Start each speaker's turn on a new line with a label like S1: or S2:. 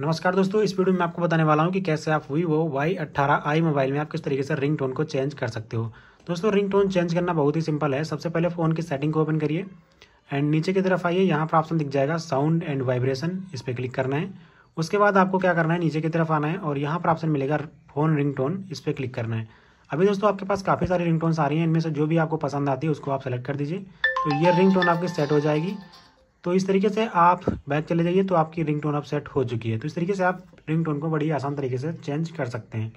S1: नमस्कार दोस्तों, इस वीडियो में आपको बताने वाला हूँ कि कैसे आप वीवो वाई अट्ठारह आई मोबाइल में आप किस तरीके से रिंग टोन को चेंज कर सकते हो। दोस्तों रिंग टोन चेंज करना बहुत ही सिंपल है। सबसे पहले फ़ोन की सेटिंग को ओपन करिए एंड नीचे की तरफ़ आइए। यहाँ पर ऑप्शन दिख जाएगा साउंड एंड वाइब्रेशन इस पर क्लिक करना है। उसके बाद आपको क्या करना है? नीचे की तरफ़ आना है और यहाँ पर ऑप्शन मिलेगा फ़ोन रिंग टोन इस पर क्लिक करना है। अभी दोस्तों, आपके पास काफ़ी सारी रिंग टोन्स आ रही हैं। इनमें से जो भी आपको पसंद आती है, उसको आप सेलेक्ट कर दीजिए। तो ये रिंग टोन आपकी सेट हो जाएगी। तो इस तरीके से आप बैक चले जाइए तो आपकी रिंग टोन अब सेट हो चुकी है। तो इस तरीके से आप रिंग टोन को बड़ी आसान तरीके से चेंज कर सकते हैं।